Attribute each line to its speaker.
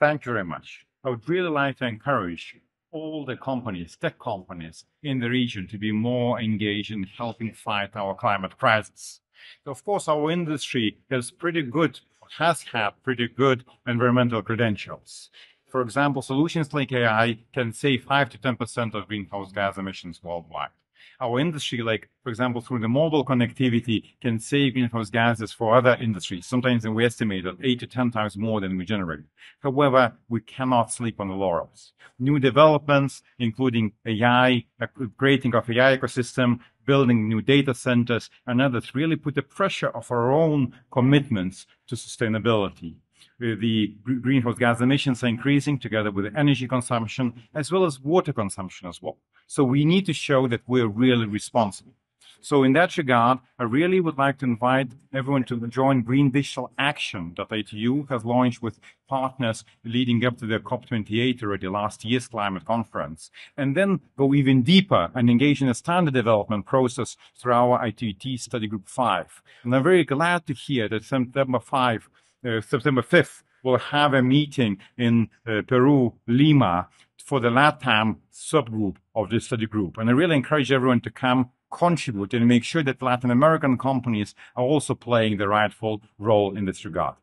Speaker 1: Thank you very much. I would really like to encourage all the companies, tech companies in the region to be more engaged in helping fight our climate crisis. Of course, our industry has pretty good, has had pretty good environmental credentials. For example, solutions like AI can save 5 to 10% of greenhouse gas emissions worldwide. Our industry, like, for example, through the mobile connectivity, can save greenhouse gases for other industries. Sometimes we estimate that 8 to 10 times more than we generate. However, we cannot sleep on the laurels. New developments, including AI, creating of AI ecosystem, building new data centers, and others really put the pressure of our own commitments to sustainability uh, the greenhouse gas emissions are increasing together with energy consumption as well as water consumption as well. So we need to show that we're really responsible. So in that regard, I really would like to invite everyone to join Green Digital Action that ITU has launched with partners leading up to the COP28 already last year's climate conference, and then go even deeper and engage in a standard development process through our ITU Study Group 5. And I'm very glad to hear that September 5 uh, September 5th, we'll have a meeting in uh, Peru, Lima, for the LATAM subgroup of this study group. And I really encourage everyone to come contribute and make sure that Latin American companies are also playing the rightful role in this regard.